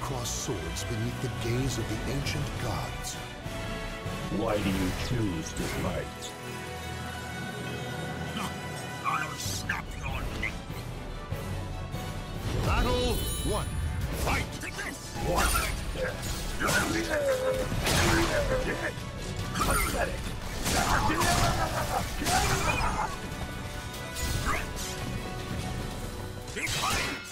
cross swords beneath the gaze of the ancient gods. Why do you choose to fight? I'll snap your neck. Battle one. Fight! Take this! What? Pathetic. Big fight!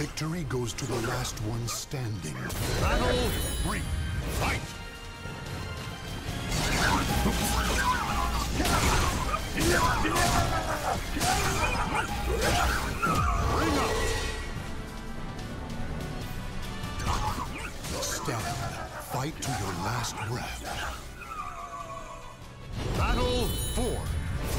Victory goes to the last one standing. Battle three. Fight! Bring out! Stand. Fight to your last breath. Battle four.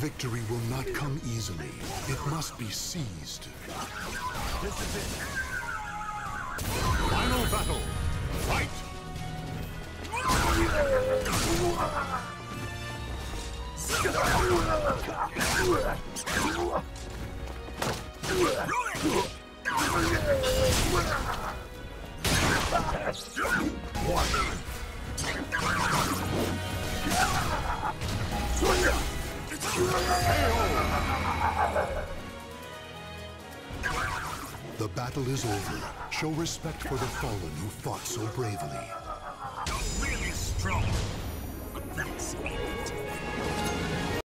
Victory will not come easily. It must be seized. This is it! Final battle. Fight! The battle is over. Show respect for the fallen who fought so bravely. You're really strong. That's it.